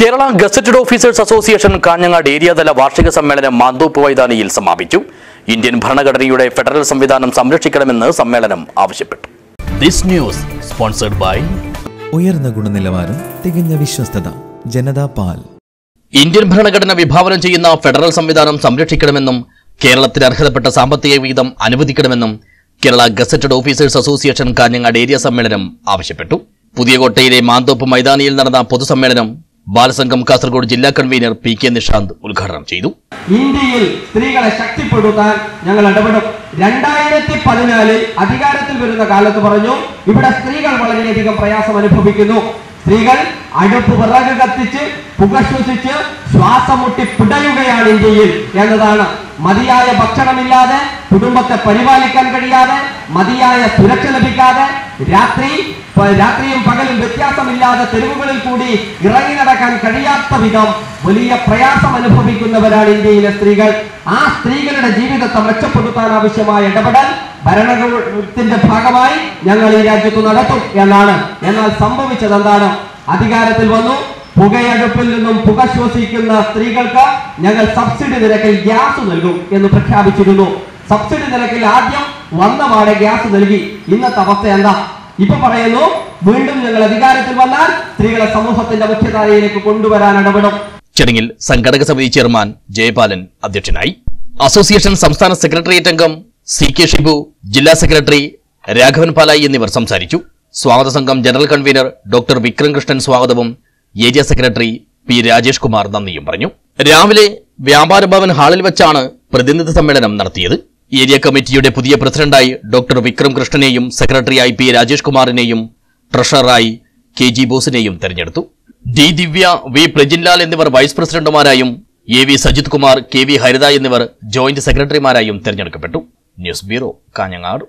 Kerala gazetted officers association Kanhangad ഏരിയാതല വാർഷിക സമ്മേളനം മാന്തോപ്പ് വൈതാനിയിൽ സമാപിച്ചു. ഇന്ത്യൻ ഭരണഘടനയുടെ ഫെഡറൽ സംവിധാനം സംരക്ഷിക്കണമെന്ന് സമ്മേളനം ആവശ്യപ്പെട്ടു. ദിസ് ന്യൂസ് സ്പോൺസർഡ് ബൈ ഉയർന്ന ഗുണനിലവാരം തികഞ്ഞ വിശ്വസ്തത ജനതാ പാൽ. ഇന്ത്യൻ ഭരണഘടന വിഭാവനം ചെയ്യുന്ന ഫെഡറൽ സംവിധാനം സംരക്ഷിക്കണമെന്നും കേരളത്തിന് അർഹതപ്പെട്ട സാമ്പത്തിക വിഹിതം അനുവദിക്കണമെന്നും Kerala gazetted officers association Kanhangad area സമ്മേളനം ആവശ്യപ്പെട്ടു. പുതിയകോട്ടയിലെ മാന്തോപ്പ് മൈതാനിയിൽ നടന്ന പൊതുസമ്മേളനം ബാലസംഘം കാസർഗോഡ് ജില്ലാ കൺവീനർ പി കെ നിഷാന്ത് ഉദ്ഘാടനം ചെയ്തു. ഇന്ത്യയിൽ സ്ത്രീകളെ ശക്തിപ്പെടുത്താൻ ഞങ്ങൾ ഇടപെടും. രണ്ടായിരത്തി പതിനാലിൽ അധികാരത്തിൽ വരുന്ന കാലത്ത് പറഞ്ഞു ഇവിടെ സ്ത്രീകൾ വളരെയധികം പ്രയാസം അനുഭവിക്കുന്നു. സ്ത്രീകൾ അടുപ്പ് വിറക് കത്തിച്ച് പുക ശ്വസിച്ച് ശ്വാസം മുട്ടി പിടയുകയാണ് ഇന്ത്യയിൽ എന്നതാണ്. മതിയായ ഭക്ഷണമില്ലാതെ കുടുംബത്തെ പരിപാലിക്കാൻ കഴിയാതെ മതിയായ സുരക്ഷ ലഭിക്കാതെ രാത്രി രാത്രിയും പകലും വ്യത്യാസമില്ലാതെ തെരുവുകളിൽ കൂടി ഇറങ്ങി നടക്കാൻ കഴിയാത്ത വിധം വലിയ പ്രയാസം അനുഭവിക്കുന്നവരാണ് ഇന്ത്യയിലെ സ്ത്രീകൾ. ആ സ്ത്രീകളുടെ ജീവിതത്തെ മെച്ചപ്പെടുത്താൻ ആവശ്യമായ ഇടപെടൽ ഭരണകൂടത്തിന്റെ ഭാഗമായി ഞങ്ങൾ ഈ രാജ്യത്ത് നടത്തും എന്നാണ്. എന്നാൽ സംഭവിച്ചത് എന്താണ്? അധികാരത്തിൽ വന്നു. പുകയടുപ്പിൽ നിന്നും പുക ശ്വസിക്കുന്ന സ്ത്രീകൾക്ക് ഞങ്ങൾ സബ്സിഡി നിരക്കിൽ ഗ്യാസ് നൽകും എന്ന് പ്രഖ്യാപിച്ചിരുന്നു. സബ്സിഡി നിരക്കിൽ ആദ്യം വന്ന പാടെ ഗ്യാസ് നൽകി. ഇന്നത്തെ അവസ്ഥ എന്താ? ഇപ്പൊ പറയുന്നു വീണ്ടും ഞങ്ങൾ അധികാരത്തിൽ വന്നാൽ സ്ത്രീകളെ സമൂഹത്തിന്റെ മുഖ്യധാരയിലേക്ക് കൊണ്ടുവരാൻ ഇടപെടും. ചടങ്ങിൽ സംഘടക സമിതി ചെയർമാൻ ജയപാലൻ അധ്യക്ഷനായി. അസോസിയേഷൻ സംസ്ഥാന സെക്രട്ടേറിയറ്റ് അംഗം സി കെ ഷിബു ജില്ലാ സെക്രട്ടറി രാഘവൻ പാലായി എന്നിവർ സംസാരിച്ചു. സ്വാഗത സംഘം general convener doctor Vikram Krishnan സ്വാഗതവും area secretary P Rajesh Kumar നന്ദിയും പറഞ്ഞു. രാവിലെ വ്യാപാര ഭവൻ ഹാളിൽ വെച്ചാണ് പ്രതിനിധി സമ്മേളനം നടത്തിയത്. ഏരിയ കമ്മിറ്റിയുടെ പുതിയ പ്രസിഡന്റായി ഡോക്ടർ വിക്രം കൃഷ്ണനെയും സെക്രട്ടറിയായി പി രാജേഷ് കുമാറിനെയും ട്രഷററായി കെ ജി ബോസിനെയും തെരഞ്ഞെടുത്തു. ഡി ദിവ്യ വി പ്രജിൻലാൽ എന്നിവർ vice പ്രസിഡന്റുമാരായും A V Sajith Kumar K V Haritha എന്നിവർ ജോയിന്റ് സെക്രട്ടറിമാരായും തെരഞ്ഞെടുക്കപ്പെട്ടു. News bureau Kanhangad.